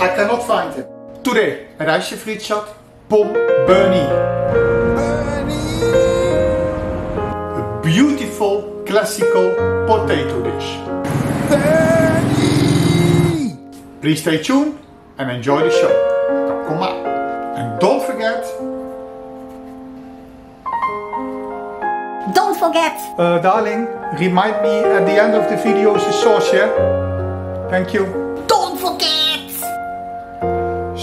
I cannot find him. Today, Reisje Friedschat, Pommes Berny. A beautiful classical potato dish. Berny! Please stay tuned and enjoy the show. Come on. And don't forget... Don't forget! Uh, darling, remind me at the end of the video the sauce, yeah? Thank you.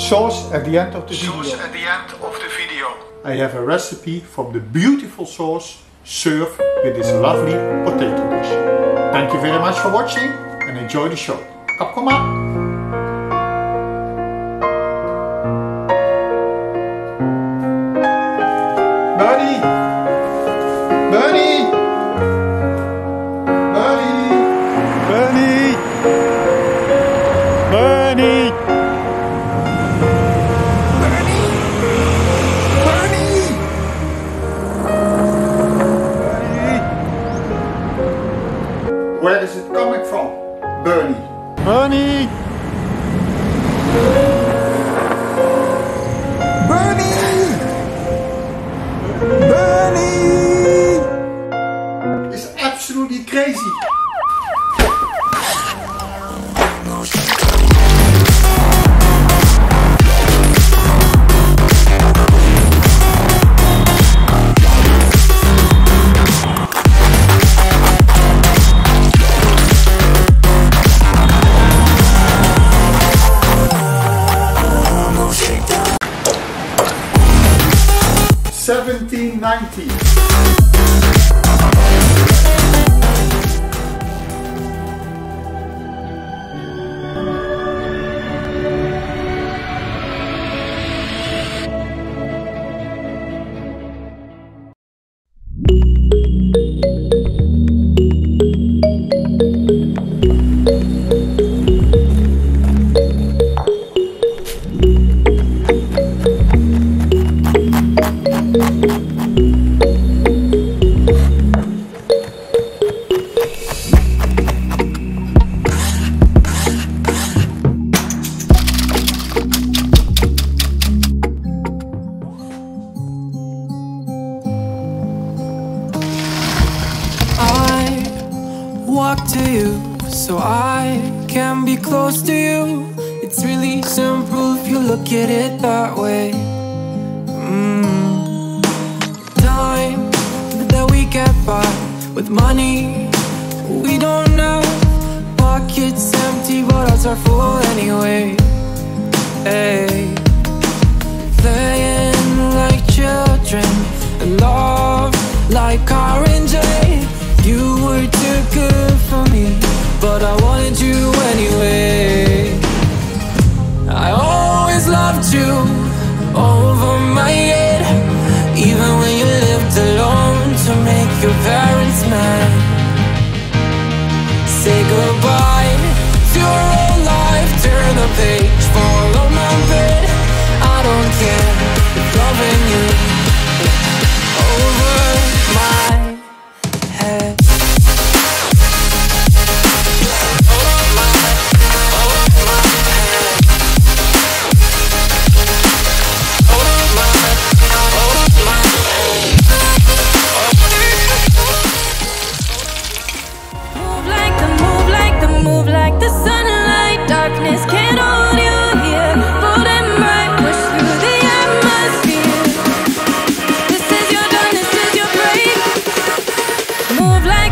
Sauce at the end of the video. At the end of the video. I have a recipe from the beautiful sauce served with this lovely potato dish. Thank you very much for watching and enjoy the show. Kom 1790. I can be close to you. It's really simple if you look at it that way. Mm. Time that we get by with money we don't know. Pockets empty, but ours are full anyway. Hey. Playing loved you over my head, even when you lived alone to make your parents mad. Say goodbye to your old life, turn the page,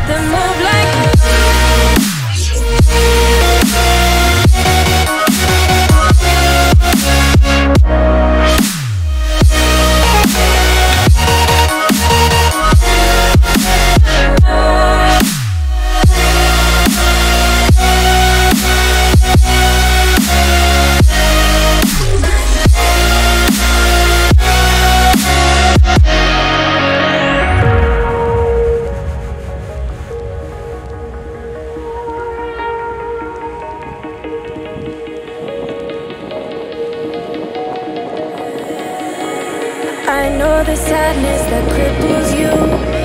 The move like. The sadness that cripples you.